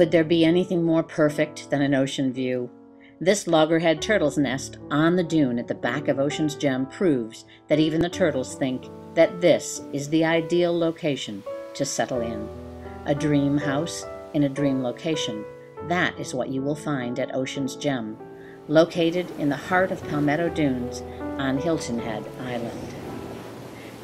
Could there be anything more perfect than an ocean view? This loggerhead turtle's nest on the dune at the back of Ocean's Gem proves that even the turtles think that this is the ideal location to settle in. A dream house in a dream location. That is what you will find at Ocean's Gem, located in the heart of Palmetto Dunes on Hilton Head Island.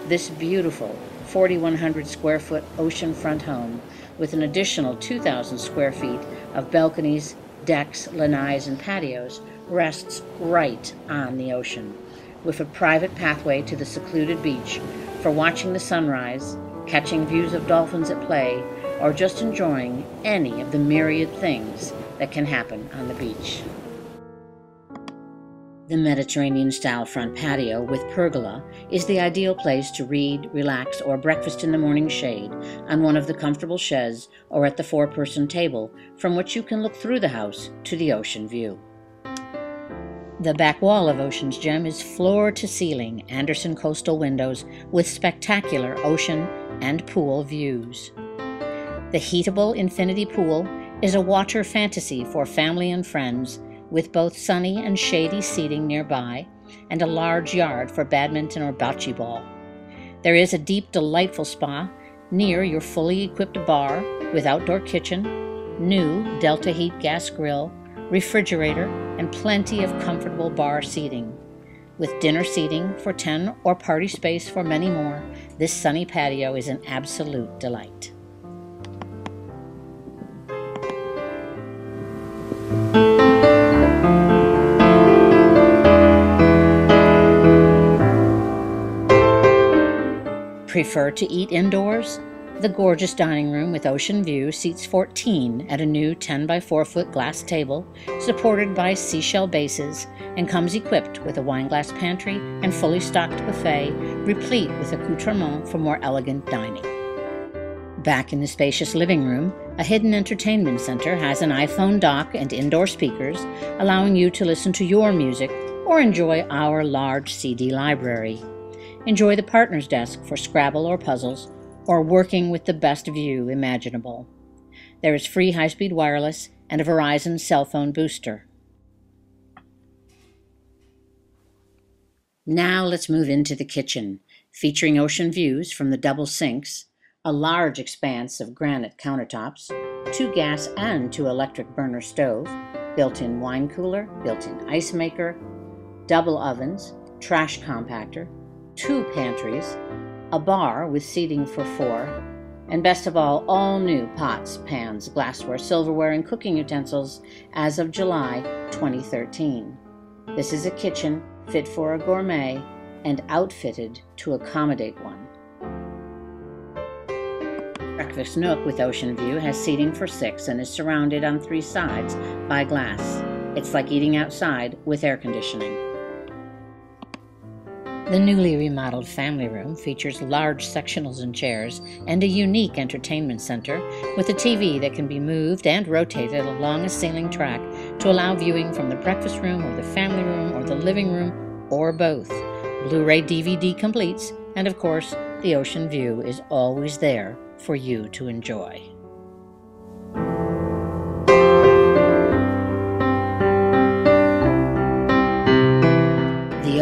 This beautiful 4,100 square foot oceanfront home with an additional 2,000 square feet of balconies, decks, lanais, and patios rests right on the ocean, with a private pathway to the secluded beach for watching the sunrise, catching views of dolphins at play, or just enjoying any of the myriad things that can happen on the beach. The Mediterranean style front patio with pergola is the ideal place to read, relax, or breakfast in the morning shade on one of the comfortable sheds or at the four person table from which you can look through the house to the ocean view. The back wall of Ocean's Gem is floor to ceiling Anderson coastal windows with spectacular ocean and pool views. The heatable infinity pool is a water fantasy for family and friends with both sunny and shady seating nearby and a large yard for badminton or bocce ball. There is a deep, delightful spa near your fully equipped bar with outdoor kitchen, new Delta Heat gas grill, refrigerator, and plenty of comfortable bar seating. With dinner seating for 10 or party space for many more, this sunny patio is an absolute delight. Prefer to eat indoors? The gorgeous dining room with ocean view seats 14 at a new 10 by 4 foot glass table supported by seashell bases and comes equipped with a wineglass pantry and fully stocked buffet replete with accoutrements for more elegant dining. Back in the spacious living room, a hidden entertainment center has an iPhone dock and indoor speakers, allowing you to listen to your music or enjoy our large CD library. Enjoy the partner's desk for Scrabble or puzzles, or working with the best view imaginable. There is free high speed wireless and a Verizon cell phone booster. Now let's move into the kitchen, featuring ocean views from the double sinks, a large expanse of granite countertops, two gas and two electric burner stove, built in wine cooler, built in ice maker, double ovens, trash compactor, two pantries, a bar with seating for four, and best of all, all new pots, pans, glassware, silverware, and cooking utensils as of July 2013. This is a kitchen fit for a gourmet and outfitted to accommodate one. Breakfast Nook with ocean view has seating for six and is surrounded on three sides by glass. It's like eating outside with air conditioning. The newly remodeled family room features large sectionals and chairs and a unique entertainment center with a TV that can be moved and rotated along a ceiling track to allow viewing from the breakfast room or the family room or the living room or both. Blu ray DVD completes, and of course, the ocean view is always there for you to enjoy.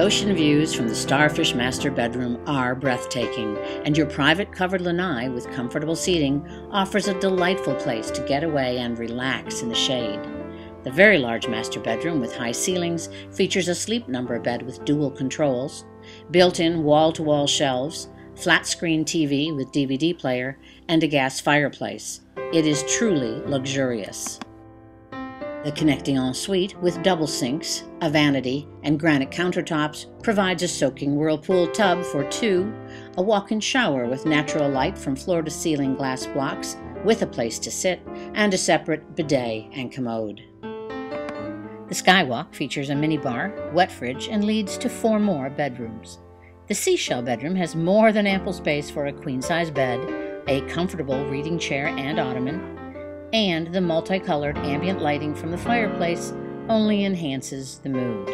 Ocean views from the Starfish Master Bedroom are breathtaking, and your private covered lanai with comfortable seating offers a delightful place to get away and relax in the shade. The very large master bedroom with high ceilings features a sleep number bed with dual controls, built in wall to wall shelves, flat screen TV with DVD player, and a gas fireplace. It is truly luxurious. The connecting ensuite with double sinks, a vanity, and granite countertops provides a soaking whirlpool tub for two, a walk in shower with natural light from floor to ceiling glass blocks with a place to sit, and a separate bidet and commode. The skywalk features a minibar, wet fridge, and leads to four more bedrooms. The seashell bedroom has more than ample space for a queen size bed, a comfortable reading chair and ottoman, and the multicolored ambient lighting from the fireplace only enhances the mood.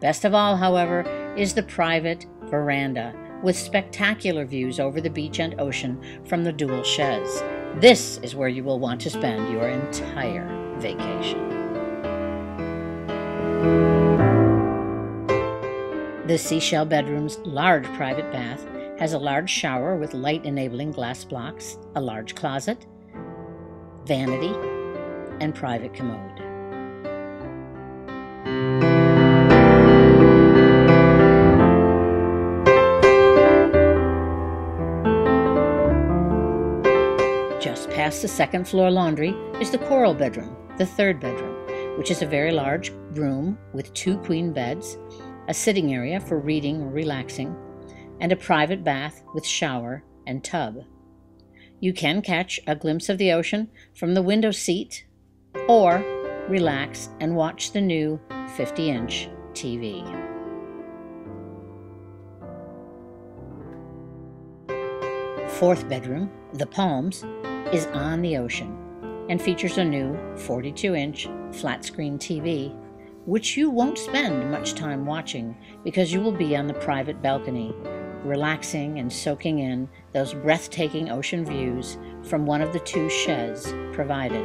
Best of all, however, is the private veranda with spectacular views over the beach and ocean from the dual sheds. This is where you will want to spend your entire vacation. The Seashell Bedroom's large private bath has a large shower with light enabling glass blocks, a large closet, vanity, and private commode. Just past the second floor laundry is the coral bedroom, the third bedroom, which is a very large room with two queen beds, a sitting area for reading or relaxing, and a private bath with shower and tub. You can catch a glimpse of the ocean from the window seat or relax and watch the new 50 inch TV. Fourth bedroom, The Palms, is on the ocean and features a new 42 inch flat screen TV, which you won't spend much time watching because you will be on the private balcony, relaxing and soaking in those breathtaking ocean views from one of the two sheds provided.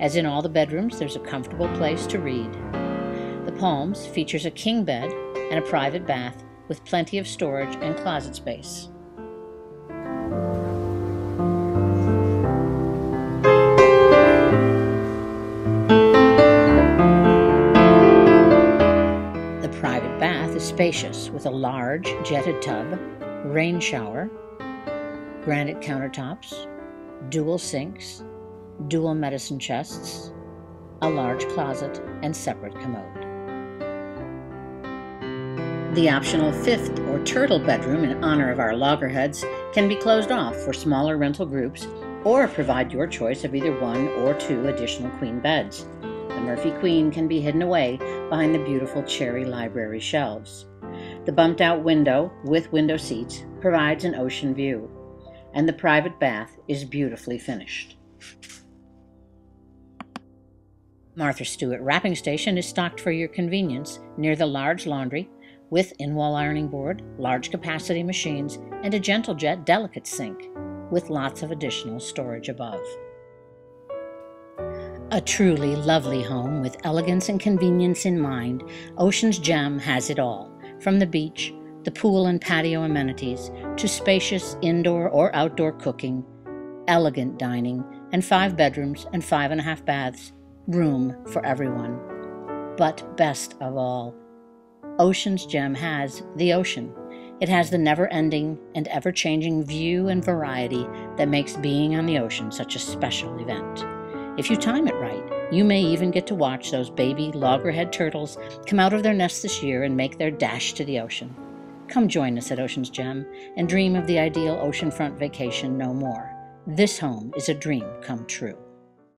As in all the bedrooms, there's a comfortable place to read. The Palms features a king bed and a private bath with plenty of storage and closet space. Spacious with a large jetted tub, rain shower, granite countertops, dual sinks, dual medicine chests, a large closet, and separate commode. The optional fifth or turtle bedroom in honor of our loggerheads can be closed off for smaller rental groups or provide your choice of either one or two additional queen beds. Murphy Queen can be hidden away behind the beautiful cherry library shelves. The bumped out window, with window seats, provides an ocean view, and the private bath is beautifully finished. Martha Stewart Wrapping Station is stocked for your convenience near the large laundry with in wall ironing board, large capacity machines, and a gentle jet delicate sink with lots of additional storage above. A truly lovely home with elegance and convenience in mind, Ocean's Gem has it all. From the beach, the pool and patio amenities, to spacious indoor or outdoor cooking, elegant dining, and five bedrooms and five and a half baths, room for everyone. But best of all, Ocean's Gem has the ocean. It has the never ending and ever changing view and variety that makes being on the ocean such a special event. If you time it right, you may even get to watch those baby loggerhead turtles come out of their nests this year and make their dash to the ocean. Come join us at Ocean's Gem and dream of the ideal oceanfront vacation no more. This home is a dream come true.